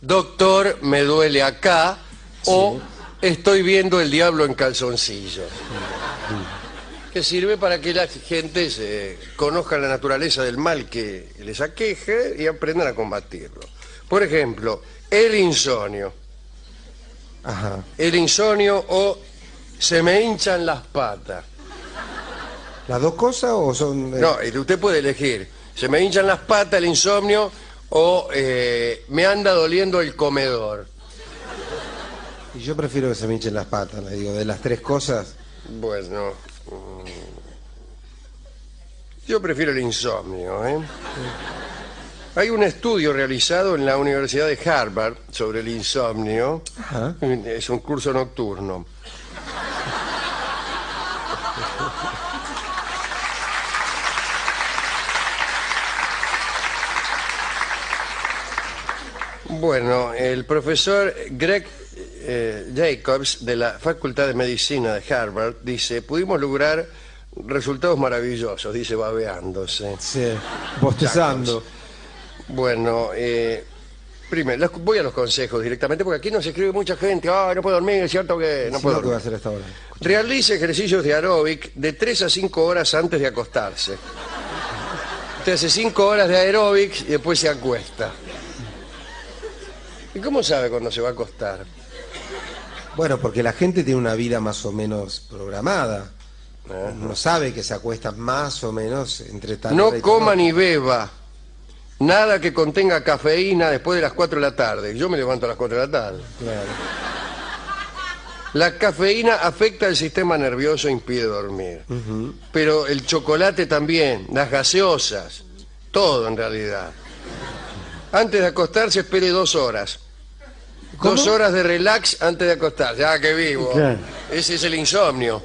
doctor, me duele acá, o estoy viendo el diablo en calzoncillos. Que sirve para que la gente se conozca la naturaleza del mal que les aqueje y aprendan a combatirlo. Por ejemplo, el insomnio. Ajá. El insomnio o se me hinchan las patas. ¿Las dos cosas o son...? eh, No, y usted puede elegir. Se me hinchan las patas, el insomnio, o eh, me anda doliendo el comedor. Y yo prefiero que se me hinchen las patas, le digo, de las tres cosas. Bueno. mm, Yo prefiero el insomnio, ¿eh? Hay un estudio realizado en la Universidad de Harvard sobre el insomnio. Ajá. Es un curso nocturno. Bueno, el profesor Greg eh, Jacobs de la Facultad de Medicina de Harvard dice, pudimos lograr resultados maravillosos, dice babeándose. Sí, bostezando. Bueno, eh, primero, los- voy a los consejos directamente porque aquí nos escribe mucha gente, ah, no puedo dormir, es cierto que no Sí, puedo lo que va a dormir. hacer a esta hora. Realice ejercicios de aeróbic de 3 a 5 horas antes de acostarse. Usted hace 5 horas de aeróbic y después se acuesta. ¿Y cómo sabe cuándo se va a acostar? Bueno, porque la gente tiene una vida más o menos programada. Uno sabe que se acuesta más o menos entre tal No coma ni beba nada que contenga cafeína después de las 4 de la tarde. Yo me levanto a las 4 de la tarde. Claro. La cafeína afecta al sistema nervioso e impide dormir. Pero el chocolate también, las gaseosas, todo en realidad. Antes de acostarse espere dos horas. Dos horas de relax antes de acostarse. Ah, qué vivo. Claro. Ese es el insomnio.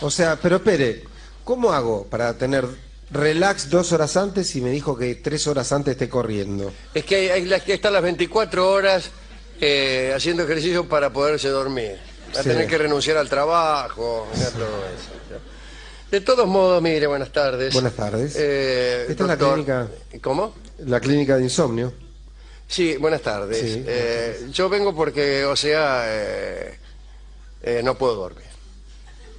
O sea, pero espere, ¿cómo hago para tener relax dos horas antes y me dijo que tres horas antes esté corriendo? Es que hay, hay las que están las 24 horas eh, haciendo ejercicio para poderse dormir. Va a Sí. tener que renunciar al trabajo, mira todo eso. De todos modos, mire, buenas tardes. Buenas tardes. Eh, Esta es la clínica. ¿Cómo? La clínica de insomnio. Sí, buenas tardes. Sí, Eh, yo vengo porque, o sea, eh, eh, no puedo dormir.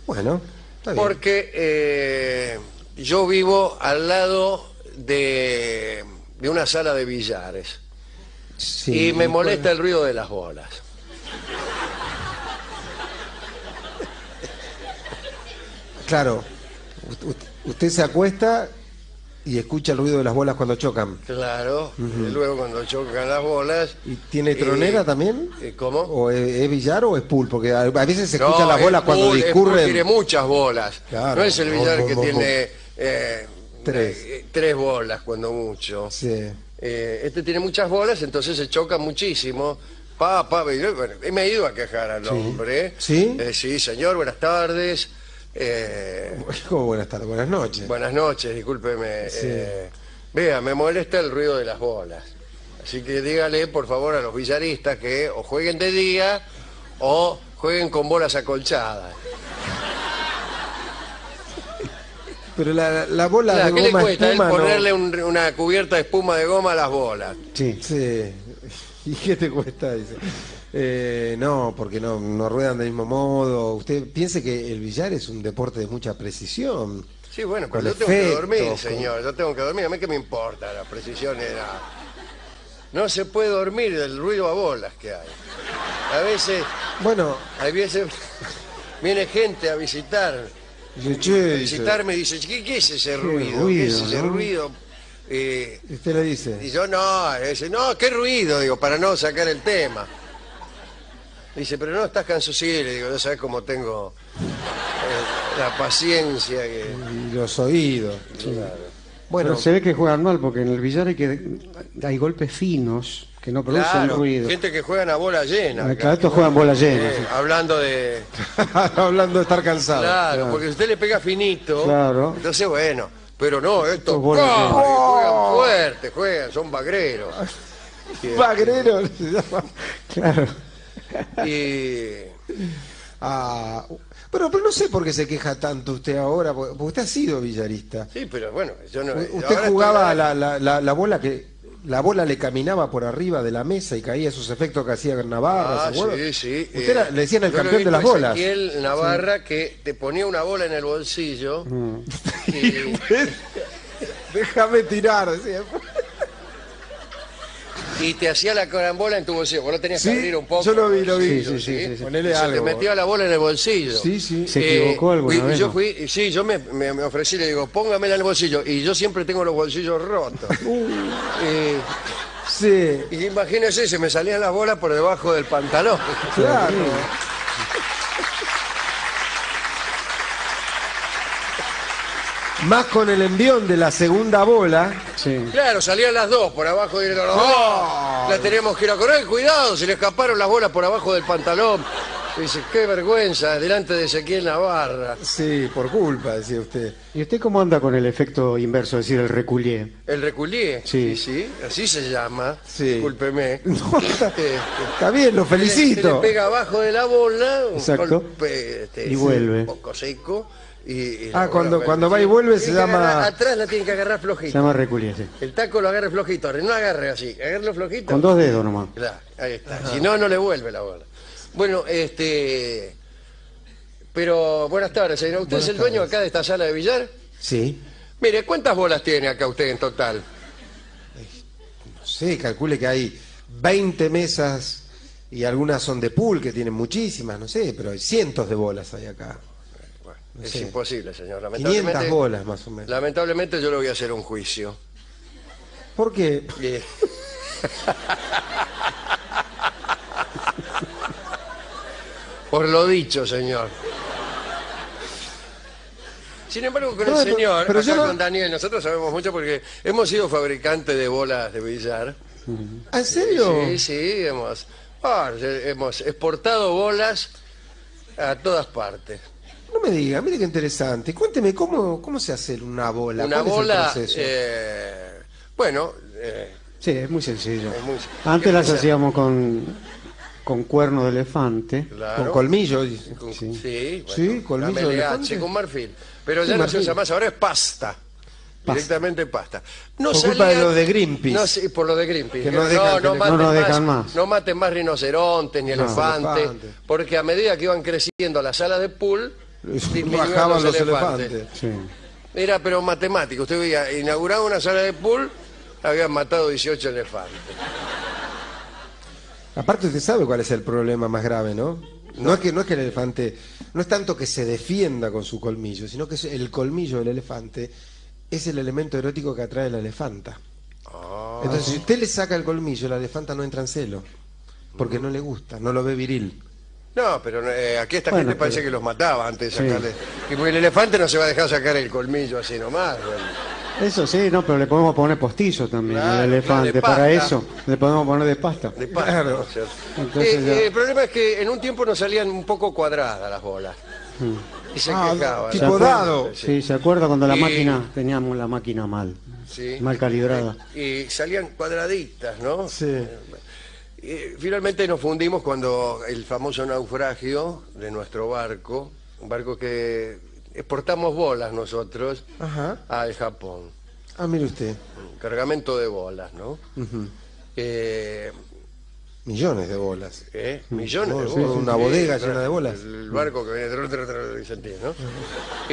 Bueno, está bien. Porque eh, yo vivo al lado de, de una sala de billares. Sí, y me bueno. molesta el ruido de las bolas. Claro, usted se acuesta y escucha el ruido de las bolas cuando chocan. Claro, y luego cuando chocan las bolas... ¿Y tiene tronera eh, tamén? eh, ¿Cómo? ¿O es, es billar o es pool? Porque a, veces se escuchan No, las bolas cuando pool- el pool discurren. tiene muchas bolas. Claro. No es el billar que tiene eh, Tres. eh, tres bolas cuando mucho. Sí. Este tiene muchas bolas, entonces se choca muchísimo. Pa, pa, y yo, bueno, me he ido a quejar al hombre. ¿Sí? Sí, señor, buenas tardes. Eh, ¿Cómo buenas tardes? Buenas noches. buenas noches, discúlpeme. Sí. Eh, vea, me molesta el ruido de las bolas. Así que dígale, por favor, a los billaristas que o jueguen de día o jueguen con bolas acolchadas. Pero la, la bola Claro, de ¿Qué le cuesta él espuma no- ponerle un- una cubierta de espuma de goma a las bolas? Sí. Sí. ¿Y qué te cuesta? Dice. Eh, no, porque no, no ruedan del mismo modo. Usted piense que el billar es un deporte de mucha precisión. Sí, bueno, pero yo tengo que dormir, con- señor. Yo tengo que dormir. A mí qué me importa la precisión nada. No se puede dormir del ruido a bolas que hay. A veces, Bueno, a veces viene gente a visitar, che, a visitarme y dice, ¿qué, qué es ese ruido? ¿Qué es ese no? ruido? Eh, usted le dice. y yo no, dice, no, qué ruido, digo, para no sacar el tema. Dice, pero no estás cansado, sí, le digo, ya sabes cómo tengo eh, la paciencia que... Y los oídos. Bueno, Pero se ve que juegan mal porque en el billar hay, que, hay golpes finos que no producen Claro, ruido. gente que juegan a bola llena. Ah, acá. Claro, estos juegan bola llena. Eh, sí. hablando de... hablando de estar cansado. Claro, porque si usted le pega finito, Claro. entonces bueno, pero no, estos llenas. juegan fuerte, juegan, son bagreros. Llama. Claro. Y Ah, Pero, pero no sé por qué se queja tanto usted ahora, porque usted ha sido billarista. Sí, pero bueno, yo no... Usted jugaba la, la, la, la bola que la bola le caminaba por arriba de la mesa y caía esos efectos que hacía Navarra, Ah, sí, sí. Usted eh, era- le decían el campeón de las bolas. Ezequiel Navarra que te ponía una bola en el bolsillo Mm. y, Déjame tirar, decía. Y te hacía la carambola en tu bolsillo. Vos lo tenías Sí, que abrir un poco. yo lo vi, lo vi. Sí, sí, sí, sí. Ponele Y se te algo. metía la bola en el bolsillo. Sí, sí. ¿Se equivocó alguna fui- vez, Yo fui, sí, yo me, me- me ofrecí, le digo, póngamela en el bolsillo. Y yo siempre tengo los bolsillos rotos. Uh. Y- Sí, Y imagínese, se me salían las bolas por debajo del pantalón. claro. Más con el envión de la segunda bola. Sí. Claro, salían las dos por abajo y los dos. La teníamos que ir a correr. Cuidado, se le escaparon las bolas por abajo del pantalón. Dice, qué vergüenza, delante de Ezequiel Navarra. Sí, por culpa, decía usted. ¿Y usted cómo anda con el efecto inverso, es decir, el reculier? El reculié. Sí. sí, así se llama. Sí. Discúlpeme. No, está, Este, está bien, lo Se le felicito. pega abajo de la bola, un Exacto. golpe este, Y vuelve. un poco seco. Y, y Ah, cuando- cuando va y vuelve se llama- agarrar- atrás la tiene que agarrar Se flojito. llama reculier, sí. El taco lo agarre flojito, no agarre así, agarre flojito. Con dos dedos nomás. Claro, ahí está. Si no, no le vuelve la bola. Bueno, este... Pero buenas tardes, señor. ¿Usted es el dueño acá de esta sala de billar? Sí. Mire, ¿cuántas bolas tiene acá usted en total? No sé, calcule que hay 20 mesas y algunas son de pool que tienen muchísimas, no sé, pero hay cientos de bolas hay acá. No es sé. imposible, señor. 500 Lamentablemente, bolas más o menos. lamentablemente yo le voy a hacer un juicio. ¿Por qué? Eh, Por lo dicho, señor. Sin embargo, con No, el pero- señor, pero acá yo no- con Daniel, nosotros sabemos mucho porque hemos sido fabricantes de bolas de billar. ¿Ah, ¿En serio? Sí, sí, hemos, ah, hemos exportado bolas a todas partes. No me diga, mire qué interesante. Cuénteme, ¿cómo, cómo se hace una bola? Una ¿Cuál es el bola, proceso? eh, bueno, eh, Sí, es muy sencillo. Es muy- Antes ¿Qué las hacíamos con, con cuerno de elefante. claro. Con colmillo. Con- Sí. Sí, colmillo de elefante. con marfil. Pero Sí, ya no se usa más, ahora es pasta. Directamente pasta. No Por culpa de lo de Greenpeace. No, sí, por lo de Greenpeace. Que no dejan maten No nos más, dejan más. no maten más rinocerontes ni elefantes, elefantes. porque a medida que iban creciendo las salas de pool, Bajaban los elefantes. Sí. Era pero matemático. Usted veía, inauguraba una sala de pool, habían matado 18 elefantes. Aparte usted sabe cuál es el problema más grave, ¿no? No, es que no es que el elefante, no es tanto que se defienda con su colmillo, sino que es el colmillo del elefante es el elemento erótico que atrae a la elefanta. Ah. Entonces, si usted le saca el colmillo, la elefanta no entra en celo, porque no le gusta, no lo ve viril. No, pero eh, aquí esta Bueno, gente parece pero- que los mataba antes de Sí. sacarle. Y porque el elefante no se va a dejar sacar el colmillo así nomás. bueno. Eso sí, no, pero le podemos poner postizo también Claro, al elefante. Para eso, le podemos poner de pasta. De pasta, Claro. ¿no es cierto? Entonces Eh, ya- eh, el problema es que en un tiempo nos salían un poco cuadradas las bolas. Y se Ah, quejaban. tipo dado. Sí, ¿se acuerda cuando la Y- máquina, teníamos la máquina mal? Sí. Mal calibrada. Y salían cuadraditas, ¿no? Sí. Eh, finalmente nos fundimos cuando el famoso naufragio de nuestro barco, un barco que exportamos bolas nosotros Ajá. al Japón, Ah, mire usted, un cargamento de bolas, ¿no? Eh, millones de bolas. eh, millones de Sí, bolas. una bodega llena de bolas. El barco que viene de otro- otro Vicentín, ¿no?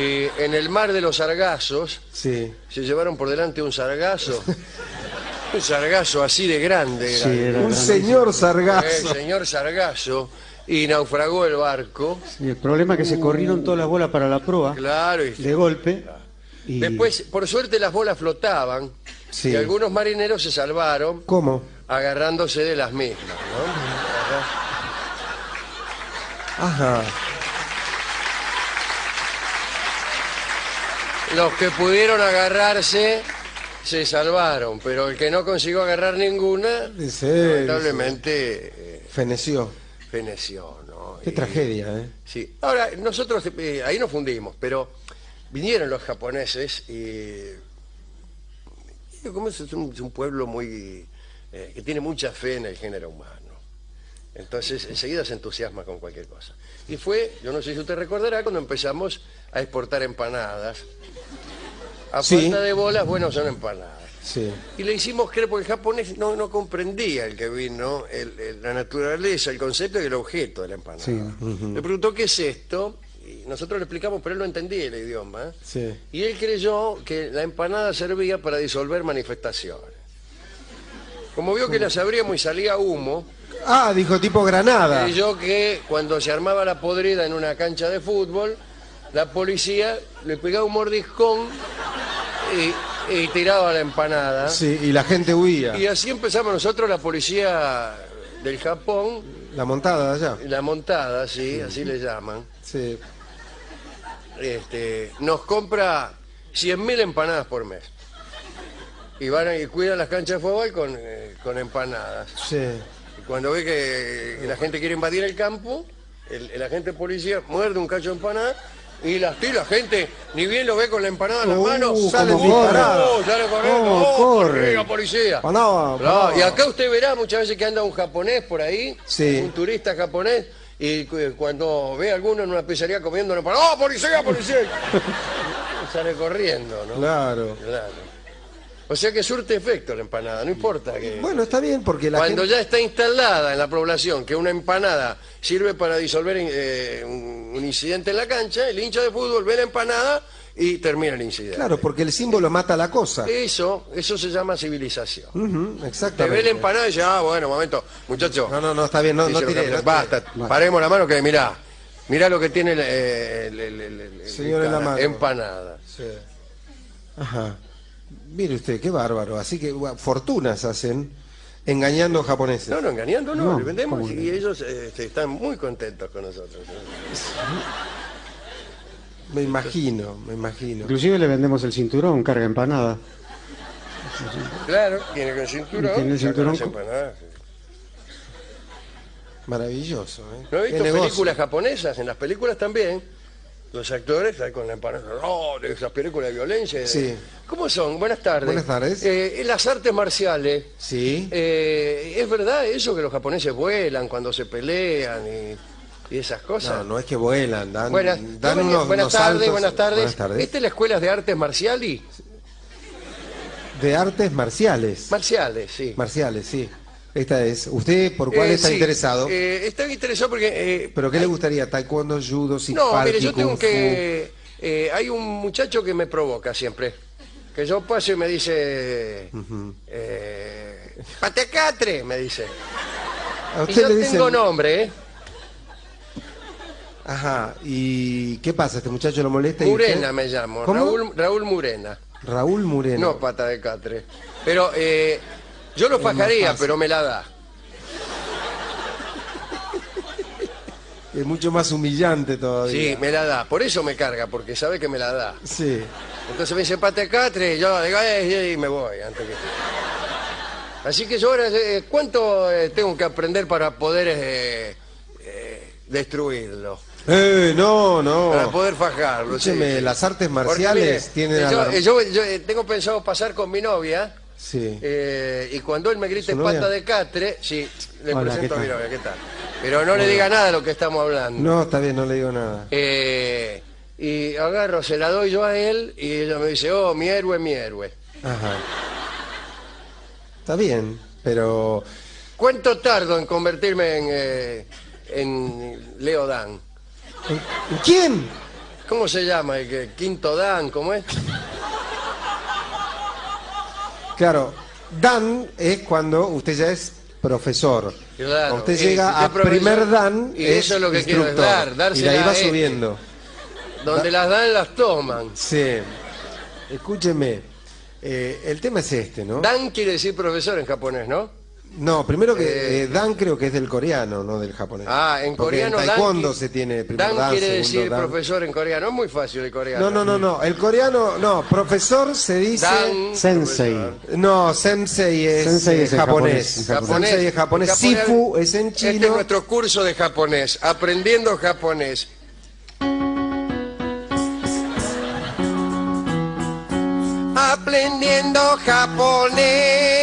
Y en el mar de los sargazos Sí. se llevaron por delante un sargazo, un sargazo así de grande, Sí, grande. era Un grande. señor el sargazo. señor sargazo y naufragó el barco, Y el problema es que se corrieron todas las bolas para la proa, claro, y de golpe. Y después, por suerte, las bolas flotaban Sí. y algunos marineros se salvaron ¿Cómo? agarrándose de las mismas, ¿no? Ajá. Los que pudieron agarrarse se salvaron, pero el que no consiguió agarrar ninguna, lamentablemente eh, Feneció. feneció, ¿no? Qué Y- tragedia, ¿eh? Sí. Ahora, nosotros eh, ahí nos fundimos, pero vinieron los japoneses y... como es, es un, es un pueblo muy... eh, que tiene mucha fe en el género humano. Entonces enseguida se entusiasma con cualquier cosa. Y fue, yo no sé si usted recordará, cuando empezamos a exportar empanadas. A Sí. falta de bolas, bueno, son empanadas. Sí. Y le hicimos creer, porque el japonés no, no comprendía el que vino, el- el- la naturaleza, el concepto y el objeto de la empanada. Sí. Le preguntó qué es esto, y nosotros le explicamos, pero él no entendía el idioma. Sí. Y él creyó que la empanada servía para disolver manifestaciones. Como vio que las abríamos y salía humo, Ah, dijo tipo granada. creyó que cuando se armaba la podrida en una cancha de fútbol, la policía le pegaba un mordiscón y, y tiraba la empanada. Sí, y la gente huía. Y así empezamos nosotros, la policía del Japón, La montada de allá. la montada, sí, así le llaman, Sí. este, nos compra 100.000 empanadas por mes. Y van y cuidan las canchas de fútbol con, eh, con empanadas. Sí. Y cuando ve que, que la gente quiere invadir el campo, el, el agente policía muerde un cacho de empanada y las tira. La gente ni bien lo ve con la empanada en la Uh, mano, sale disparada. ¡uh! sale corriendo, ¿Cómo ¡oh, corre? policía, Claro, empanada. y acá usted verá muchas veces que anda un japonés por ahí, Sí. un turista japonés, y cu- cuando ve a alguno en una pizzería comiendo una empanada, ¡oh, policía, policía! sale corriendo, ¿no? Claro. Claro. O sea que surte efecto la empanada, no importa que... Bueno, está bien porque la Cuando gente... ya está instalada en la población que una empanada sirve para disolver eh, un, un incidente en la cancha, el hincha de fútbol ve la empanada y termina el incidente. Claro, porque el símbolo mata la cosa. Eso, eso se llama civilización. Te exactamente. ve la empanada y dice, ah, bueno, momento, muchacho. No, no, no, está bien, no, no tire, no Basta, paremos la mano que mirá. Mirá lo que tiene el, el- el- el- el- Señor en la mano. Empanada. Sí. Ajá. Mire usted, qué bárbaro. Así que bueno, fortunas hacen engañando japoneses. No, no, engañando no, No, le vendemos ¿cómo y ellos eh, están muy contentos con nosotros. Me imagino, me imagino. Inclusive le vendemos el cinturón, carga empanada. Claro, tiene que el cinturón. Tiene el saca cinturón las con- empanadas. Maravilloso, ¿eh? ¿No he visto películas japonesas? En las películas también. Los actores con la empanada. Oh, de esas películas de violencia. Sí. ¿Cómo son? Buenas tardes. Buenas tardes. Eh, las artes marciales. Sí. eh, ¿Es verdad eso que los japoneses vuelan cuando se pelean y, y esas cosas? No, no es que vuelan, dan, Buenas, dan unos, buenas unos tardes, saltos. buenas tardes. Buenas tardes. ¿Esta es la escuela de artes marciales? De artes marciales. Marciales, sí. Marciales, sí. Esta es. ¿Usted por cuál Eh, está sí, interesado? eh, estoy interesado porque... eh, ¿Pero qué le gustaría? ¿Taekwondo, judo, si No, mire, yo tengo que... eh, hay un muchacho que me provoca siempre. Que yo paso y me dice... eh, Patecatre, me dice. A Y usted yo le dicen... tengo nombre, ¿eh? Ajá. ¿Y qué pasa? ¿Este muchacho lo molesta? y Murena usted? me llamo. ¿Cómo? Raúl, Raúl Murena. Raúl Murena. No pata de catre. Pero eh, yo lo fajaría, pero me la da. Es mucho más humillante todavía. Sí, me la da. Por eso me carga, porque sabe que me la da. Sí. Entonces me dice patecatre, y yo digo, "Eh", y me voy. Antes que... Así que yo ahora, eh, ¿cuánto eh, tengo que aprender para poder eh, eh, destruirlo? Eh, no, no. Para poder fajarlo. Escúcheme, sí. las artes Porque, marciales mire, tienen a Yo, la- eh, yo- yo, eh, tengo pensado pasar con mi novia. Sí. eh, y cuando él me grite pata de catre, sí, le Hola, presento a ¿qué mi novia, ¿qué tal? Pero no le diga nada de lo que estamos hablando. No, está bien, no le digo nada. Eh, y agarro, se la doy yo a él y ella me dice, oh, mi héroe, mi héroe. Ajá. Está bien, pero ¿Cuánto tardo en convertirme en, eh, en Leo Dan? ¿quién? ¿Cómo se llama? ¿El que, quinto Dan? ¿Cómo es? Claro, Dan es cuando usted ya es profesor. Claro, usted llega a profesor, primer Dan y es eso es lo que quiero, dar, y de ahí va este. subiendo. Donde las dan, las toman. Sí. Escúcheme, eh, el tema es este, ¿no? Dan quiere decir profesor en japonés, ¿no? No, primero que Eh, eh, Dan creo que es del coreano, no del japonés. Ah, en Porque coreano en taekwondo Dan, se tiene primer Dan, Dan, quiere segundo decir Dan. profesor en coreano. Es muy fácil el coreano. No, no, no, no. El coreano, no. Profesor se dice. Dan, Sensei. profesor. No, sensei es, Sensei eh, es japonés. japonés, en Sensei es japonés. Japonés- Sifu es en Este es chino. nuestro curso de japonés, aprendiendo japonés. Aprendiendo japonés.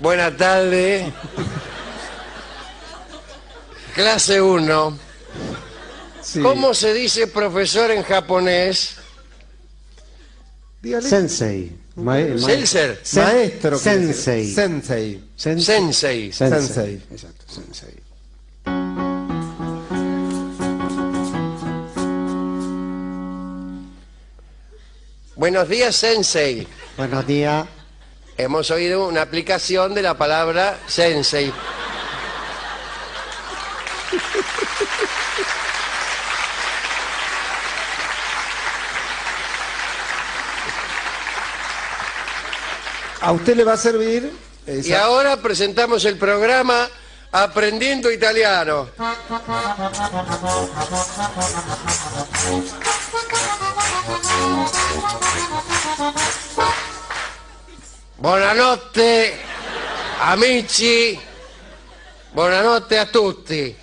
Buenas tardes. Clase 1. Sí. ¿Cómo se dice profesor en japonés? Dígale. Sensei. Seltzer. Sen- Maestro. Sensei. Sensei. Sen- Sensei. Sensei. Exacto, sensei. Buenos días, Sensei. Buenos días. Hemos oído una aplicación de la palabra Sensei. A usted le va a servir. Y ahora presentamos el programa Aprendiendo Italiano. Buonanotte amici, buonanotte a tutti.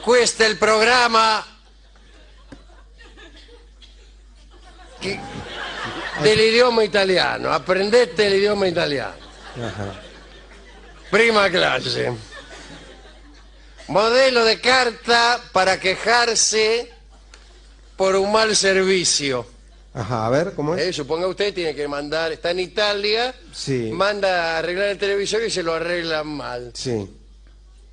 Questo è il programma che- dell'idioma italiano. Apprendete l'idioma italiano. Prima clase. Modelo de carta para quejarse por un mal servicio. Ajá, a ver, ¿cómo es? Eh, Suponga usted tiene que mandar, está en Italia, Sí. manda a arreglar el televisor y se lo arreglan mal. Sí.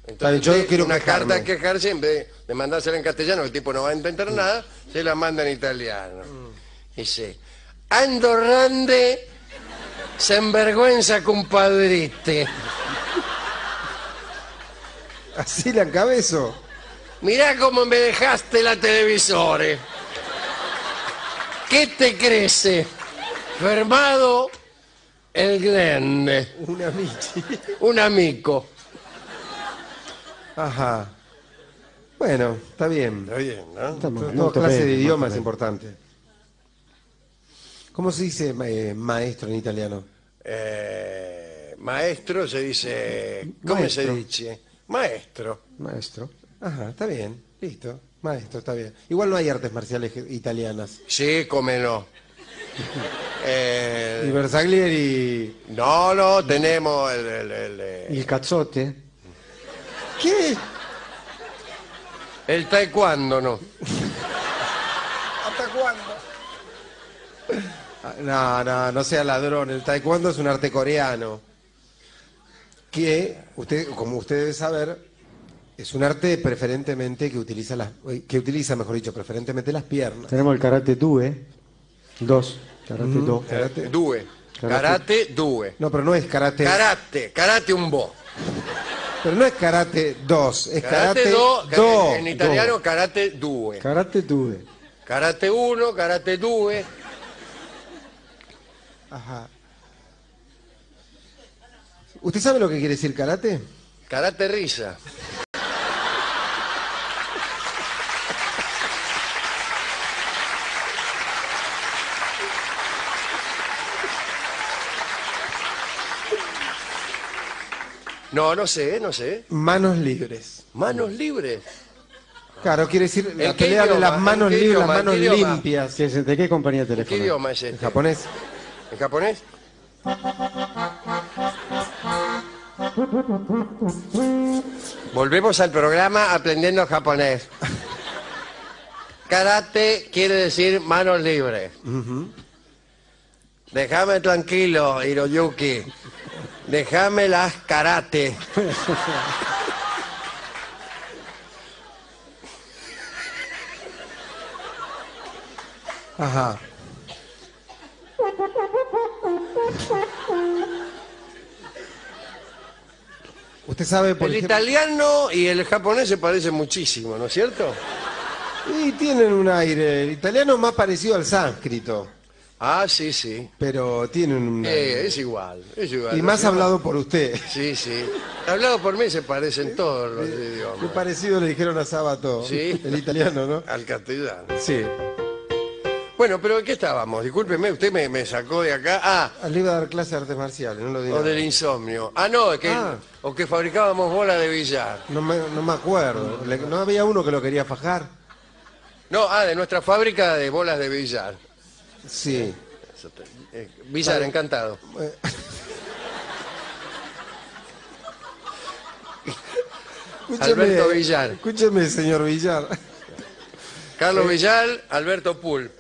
Entonces yo quiero una quejarme. carta a quejarse, en vez de mandársela en castellano, el tipo no va a entender nada, se la manda en italiano. Dice, ando rande, sinvergüenza compadrite. Así la encabezo. Mirá cómo me dejaste la televisore. ¿Qué te crece? Fermado el grande, Una michi. un amigo. Ajá. Bueno, está bien. Está bien, ¿no? Estamos Toda molto clase de molto idioma es importante. ¿Cómo se dice eh, maestro en italiano? Eh, maestro se dice... ¿Cómo Maestro. se dice? Maestro. Maestro. Ajá, está bien. Listo. Maestro, está bien. Igual no hay artes marciales italianas. Sí, come no. Y Eh, Bersaglieri. no, no, tenemos el... el- el, eh, Il cazzote? ¿Qué? el taekwondo, ¿no? ¿Hasta cuándo? Ah, No, no, no sea ladrón. El taekwondo es un arte coreano. Que, usted, como usted debe saber, es un arte preferentemente que utiliza las, que utiliza, mejor dicho, preferentemente las piernas. Tenemos il karate 2. Dos. Karate 2. Karate due. Karate- Karate due. No, pero no es karate. Karate, karate un bo. Pero no es karate 2, es Karate karate do, do. en italiano karate due. Karate 2. Karate 1, karate 2. Ajá. ¿Usted sabe lo que quiere decir karate? Karate risa. No, no sé, no sé. Manos libres. Manos libres. Claro, quiere decir la ¿En qué pelea de idioma? las manos ¿En qué libres, las idioma? ¿En manos qué idioma? limpias. ¿Qué es- ¿De qué compañía ¿En qué teléfono? idioma es En este? japonés. ¿En japonés? Volvemos al programa aprendiendo japonés. Karate quiere decir manos libres. Déjame tranquilo, Hiroyuki. Déjame las karate. Ajá. Usted sabe, por El ejemplo, italiano y el japonés se parecen muchísimo, ¿no es cierto? y tienen un aire, el italiano es más parecido al sánscrito, Ah, sí, sí. pero tienen un Eh, es igual, es igual. y más hablado por usted. Sí, sí. Hablado por mí se parecen todos los Qué idiomas. parecido le dijeron a Sábato, Sí. el italiano, ¿no? Al castellano. Sí. Bueno, pero ¿en qué estábamos? Discúlpeme, usted me, me sacó de acá. Ah, Ah, Le iba a dar clase de artes marciales, no lo diga. o del insomnio. Ah, no, es que, Ah. o que fabricábamos bolas de billar. No me, no me acuerdo. Le- ¿No había uno que lo quería fajar? No, ah, de nuestra fábrica de bolas de billar. Sí. Eh, Villar, encantado. Alberto Villar. Escúcheme, señor Villar. Carlos eh, Villar, Alberto Pool.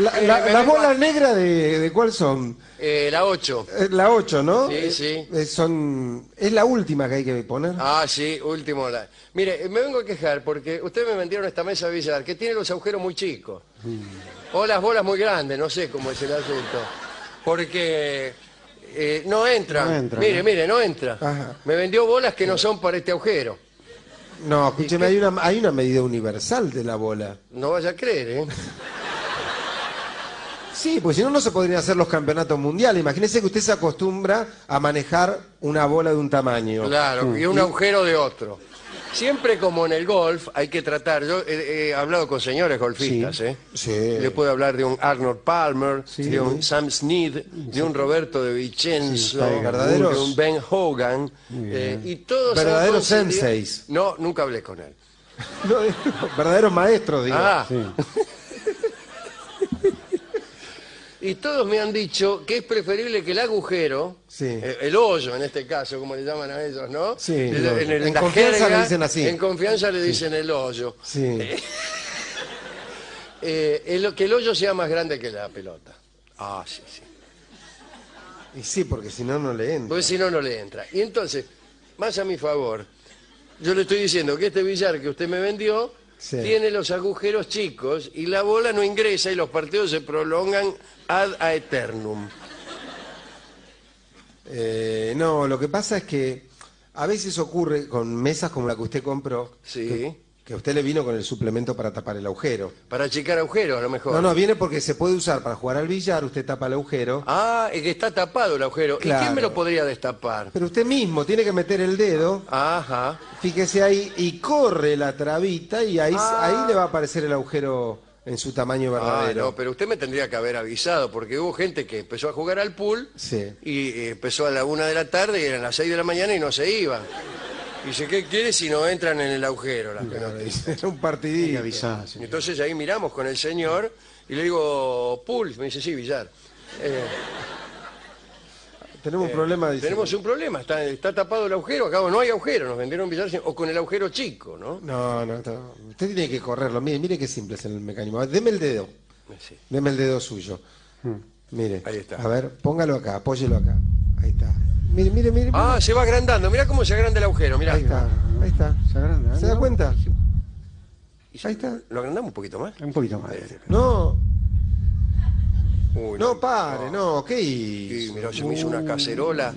La, Eh, la- me las vengo bolas a- negras de, de cuál son? Eh, la 8. Eh, La 8, ¿no? Sí, sí. Eh, son, es la última que hay que poner. Ah, sí, último. la- Mire, me vengo a quejar porque ustedes me vendieron esta mesa Villar que tiene los agujeros muy chicos. O las bolas muy grandes, no sé cómo es el asunto. Porque eh, no entra. No entra, mire, ¿no? mire, no entra. Ajá. Me vendió bolas que no son para este agujero. No, escúcheme, hay una, hay una medida universal de la bola. No vaya a creer, ¿eh? Sí, pues si no, no se podrían hacer los campeonatos mundiales. Imagínese que usted se acostumbra a manejar una bola de un tamaño. Claro, y un agujero de otro. Siempre como en el golf hay que tratar, yo he, he hablado con señores golfistas, Sí. ¿eh? Sí. Le puedo hablar de un Arnold Palmer, Sí. de un Sam Snead, de un Roberto de Vicenzo. Verdaderos- de un Ben Hogan, eh, y todos han Verdaderos senseis. No, nunca hablé con él. No, verdaderos maestros, digo. Ah, Sí. y todos me han dicho que es preferible que el agujero, Sí. eh, el hoyo en este caso, como le llaman a ellos, ¿no? Sí, En- el hoyo. en, el- En la confianza jerga, le dicen así. En confianza le dicen el hoyo. Sí. Eh, el- que el hoyo sea más grande que la pelota. Ah, sí, sí. Y sí, porque si no, no le entra. Porque si no, no le entra. Y entonces, más a mi favor, yo le estoy diciendo que este billar que usted me vendió Sí. tiene los agujeros chicos y la bola no ingresa y los partidos se prolongan ad aeternum. Eh, no, lo que pasa es que a veces ocurre con mesas como la que usted compró, Sí. que, que a usted le vino con el suplemento para tapar el agujero. Para achicar agujeros, a lo mejor. No, no, viene porque se puede usar para jugar al billar, usted tapa el agujero, Ah, es que está tapado el agujero. ¿Y quién me lo podría destapar? pero usted mismo tiene que meter el dedo, Ajá. fíjese ahí, y corre la trabita y ahí, Ah. ahí le va a aparecer el agujero en su tamaño Ah, verdadero. no, pero usted me tendría que haber avisado, porque hubo gente que empezó a jugar al pool Sí. y eh, empezó a la una de la tarde y eran las seis de la mañana y no se iba. Y dice, ¿qué quiere si no entran en el agujero las Claro, pelotas? Era un partidito. avisar, sí. entonces ahí miramos con el señor y le digo, pool, me dice, sí, billar. Eh, Tenemos un problema. dice. tenemos un problema, está, está tapado el agujero, acá no hay agujero, nos vendieron billar sin- o con el agujero chico, ¿no? No, no, no, usted tiene que correrlo. Mire, mire qué simple es el mecanismo. Deme el dedo. Sí. Deme el dedo suyo. Mire. Ahí está. A ver, póngalo acá, apóyelo acá. Ahí está. Mire, mire, mire. Ah, se va agrandando, mira cómo se agranda el agujero, mira. ahí está, ahí está. Se agranda, ¿eh? ¿Se da cuenta? Ahí está. ¿Lo agrandamos un poquito más? Un poquito más. No, Uy, no pare, no, ¿qué Sí, hizo? mirá, se me hizo una cacerola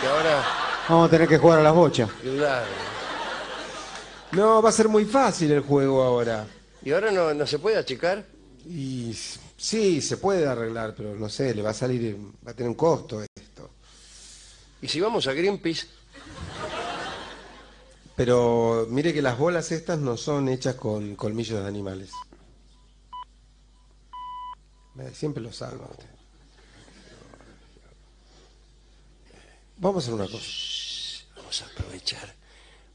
que ahora... Vamos a tener que jugar a las bochas. claro. No, va a ser muy fácil el juego ahora. ¿Y ahora no, no se puede achicar? Y sí, se puede arreglar, pero no sé, le va a salir, va a tener un costo esto. ¿Y si vamos a Greenpeace? Pero mire que las bolas estas no son hechas con colmillos de animales. Eh, Siempre lo salva usted. Vamos a hacer una cosa. Vamos a aprovechar,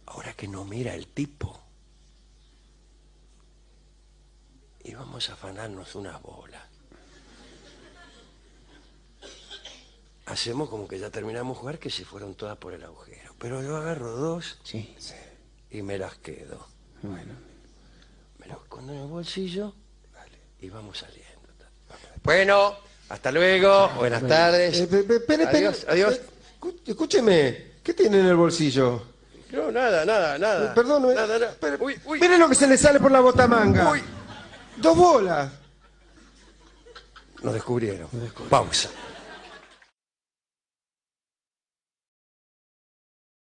ahora que no mira el tipo, y vamos a afanarnos unas bolas. Hacemos como que ya terminamos de jugar, que se fueron todas por el agujero. Pero yo agarro dos Sí. y me las quedo. Bueno. Me las escondo en el bolsillo y vamos saliendo. Bueno, hasta luego, buenas tardes. Eh, pe- pe-. Adiós, adiós. Eh, escu- Escúcheme, ¿qué tiene en el bolsillo? No, nada, nada, nada. Eh, Perdón, eh, Nada, nada. espere, Uy, uy. mire lo que se le sale por la botamanga. Uy. Dos bolas. Nos descubrieron. Pausa.